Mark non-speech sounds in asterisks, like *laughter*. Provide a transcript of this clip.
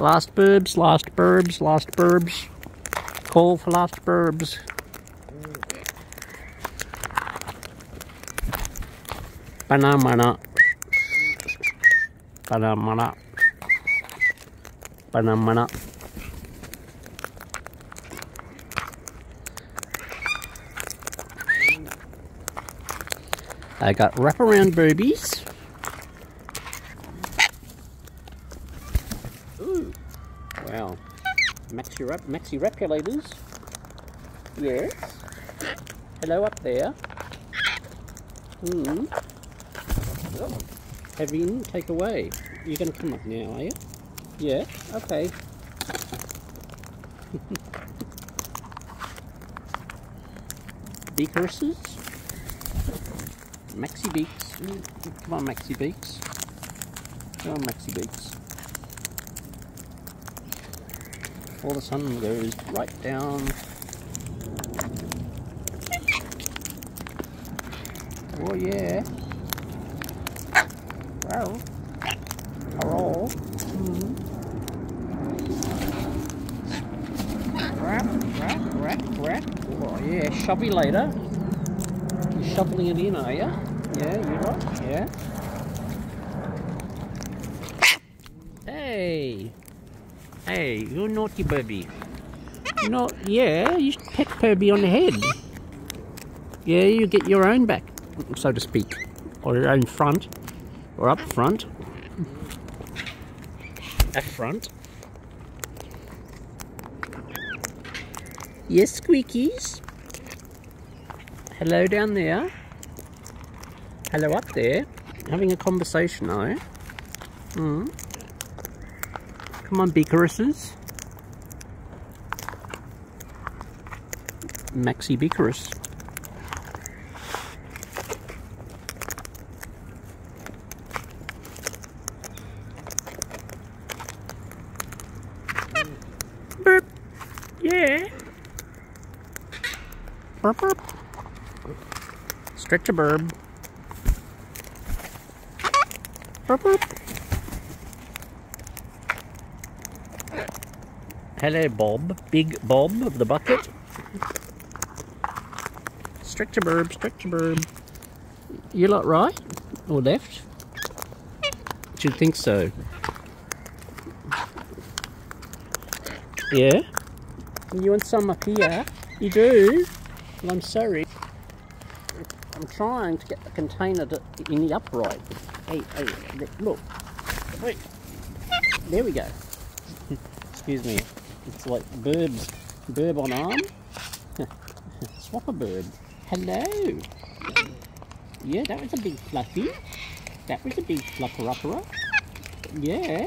Last birbs, lost birbs, lost birbs. Call for last birbs. Banana. Banana. Banana. I got wraparound boobies. Maxi, rap maxi rapulators. Yes. Hello up there. Hmm. Oh. Have in, take away. You're going to come up now, are you? Yeah, okay. *laughs* Beakerses. Maxi Beaks. Come on, Maxi Beaks. Come on, Maxi Beaks. All the sun goes right down. Oh yeah. Well, hello. Mm -hmm. Rap, rap, rap, rap. Oh yeah, shovey later. You're shoveling it in, are you? Yeah, you're right. Yeah. Hey. Hey, you're naughty Birby. No, yeah, you pet Kirby on the head. Yeah, you get your own back, so to speak. Or your own front. Or up front. Up front. Yes, squeakies. Hello down there. Hello up there. Having a conversation, you? Hmm. Come on, Beakeruses. Maxi Beakerus. Burp. Yeah. Burp, burp. Stretch a birb. Burp, burp. Hello, Bob. Big Bob of the bucket. Stretch a birb, stretch a birb. You lot right? Or left? Should think so. Yeah? You want some up here? You do? Well, I'm sorry. I'm trying to get the container to, in the upright. Hey, hey, look. Wait. There we go. *laughs* Excuse me. It's like birbs. Birb on arm. *laughs* Swap a bird. Hello. Yeah, that was a big fluffy. That was a big fluffer upper. Yeah.